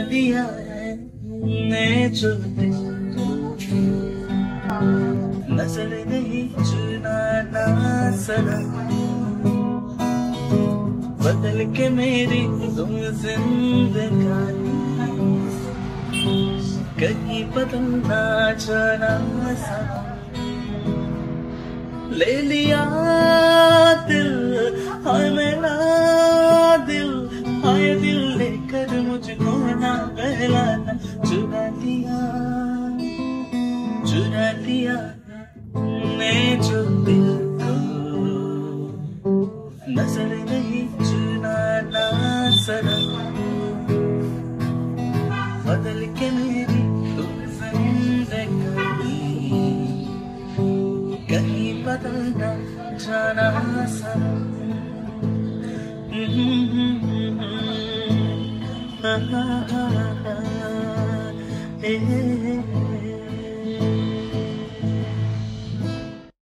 दिया ने जो नज़र नहीं चुनाना सदा। बदल के मेरी तुम जिंदगानी। कहीं बदलना जाना सदा। ले लिया बहलाना चुरा लिया चुरा लिया ने जो दिल को नजर नहीं चुनाना सदा बदल के मेरी तुम जिंदगानी कहीं बदलना जाना सा Hey, hey.